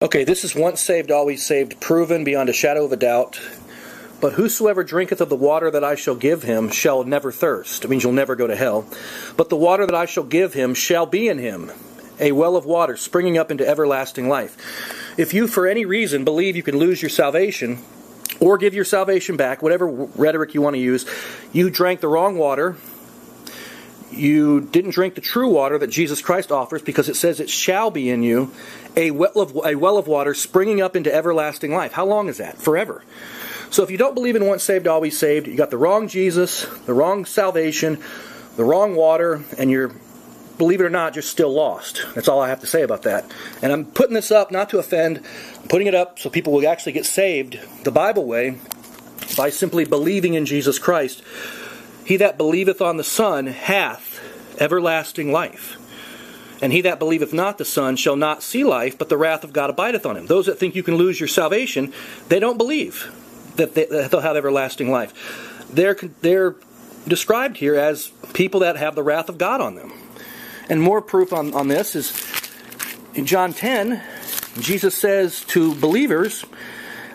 Okay, this is once saved, always saved, proven beyond a shadow of a doubt. But whosoever drinketh of the water that I shall give him shall never thirst. It means you'll never go to hell. But the water that I shall give him shall be in him, a well of water springing up into everlasting life. If you, for any reason, believe you can lose your salvation, or give your salvation back, whatever rhetoric you want to use, you drank the wrong water, you didn't drink the true water that Jesus Christ offers because it says it shall be in you a well of, a well of water springing up into everlasting life. How long is that? Forever. So if you don't believe in once saved, always saved, you got the wrong Jesus, the wrong salvation, the wrong water, and you're, believe it or not, just still lost. That's all I have to say about that. And I'm putting this up not to offend, I'm putting it up so people will actually get saved the Bible way by simply believing in Jesus Christ he that believeth on the Son hath everlasting life. And he that believeth not the Son shall not see life, but the wrath of God abideth on him. Those that think you can lose your salvation, they don't believe that, they, will have everlasting life. They're, they're described here as people that have the wrath of God on them. And more proof on, on this is in John 10, Jesus says to believers,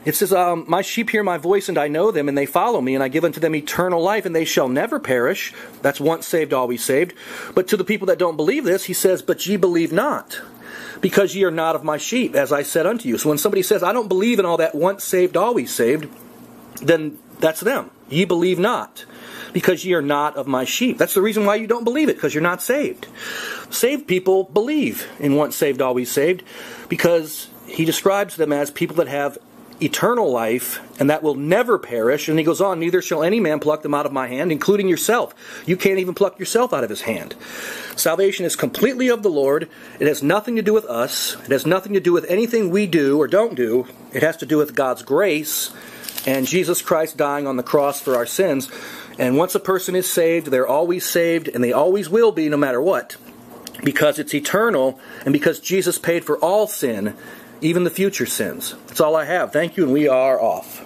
it says, um, My sheep hear my voice, and I know them, and they follow me, and I give unto them eternal life, and they shall never perish. That's once saved, always saved. But to the people that don't believe this, he says, But ye believe not, because ye are not of my sheep, as I said unto you. So when somebody says, I don't believe in all that once saved, always saved, then that's them. Ye believe not, because ye are not of my sheep. That's the reason why you don't believe it, because you're not saved. Saved people believe in once saved, always saved, because he describes them as people that have eternal life, and that will never perish. And he goes on, neither shall any man pluck them out of my hand, including yourself. You can't even pluck yourself out of his hand. Salvation is completely of the Lord. It has nothing to do with us. It has nothing to do with anything we do or don't do. It has to do with God's grace and Jesus Christ dying on the cross for our sins. And once a person is saved, they're always saved, and they always will be no matter what. Because it's eternal, and because Jesus paid for all sin even the future sins. That's all I have. Thank you, and we are off.